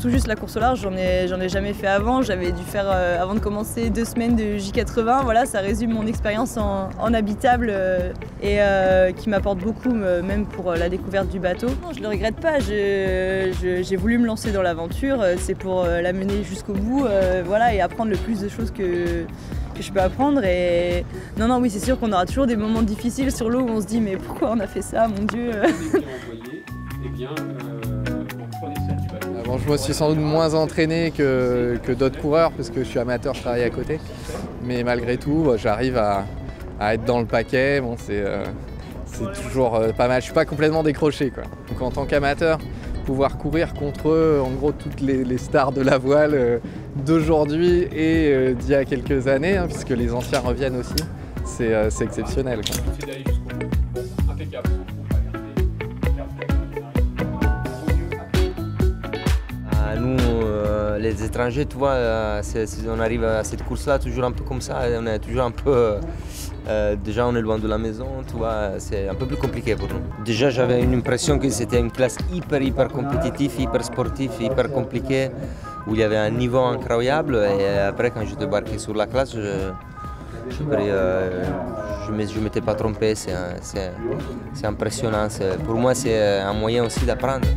tout juste la course au large, j'en ai, j'en ai jamais fait avant. J'avais dû faire, euh, avant de commencer, deux semaines de J80. Voilà, ça résume mon expérience en, habitable euh, et euh, qui m'apporte beaucoup, me- même pour la découverte du bateau. Je le regrette pas. J'ai voulu me lancer dans l'aventure. C'est pour la mener jusqu'au bout, voilà, et apprendre le plus de choses que je peux apprendre et non non oui c'est sûr qu'on aura toujours des moments difficiles sur l'eau où on se dit mais pourquoi on a fait ça mon dieu? Bon, je me suis sans doute moins entraîné que, que d'autres coureurs parce que je suis amateur, je travaille à côté. Mais malgré tout, j'arrive à, à être dans le paquet. Bon, c'est euh, toujours euh, pas mal. Je suis pas complètement décroché. Quoi. Donc en tant qu'amateur, pouvoir courir contre eux, en gros toutes les, stars de la voile euh, d'aujourd'hui et euh, d'il y a quelques années, hein, puisque les anciens reviennent aussi, c'est euh, exceptionnel. Les étrangers, tu vois, euh, on arrive à cette course-là, toujours un peu comme ça, on est toujours un peu. euh, déjà, on est loin de la maison, tu vois, c'est un peu plus compliqué pour nous. Déjà, j'avais une impression que c'était une classe hyper, hyper compétitive, hyper sportive, hyper compliquée, où il y avait un niveau incroyable. Et après, quand je débarquais sur la classe, je. je euh, m'étais pas trompé, c'est impressionnant. Pour moi, c'est un moyen aussi d'apprendre.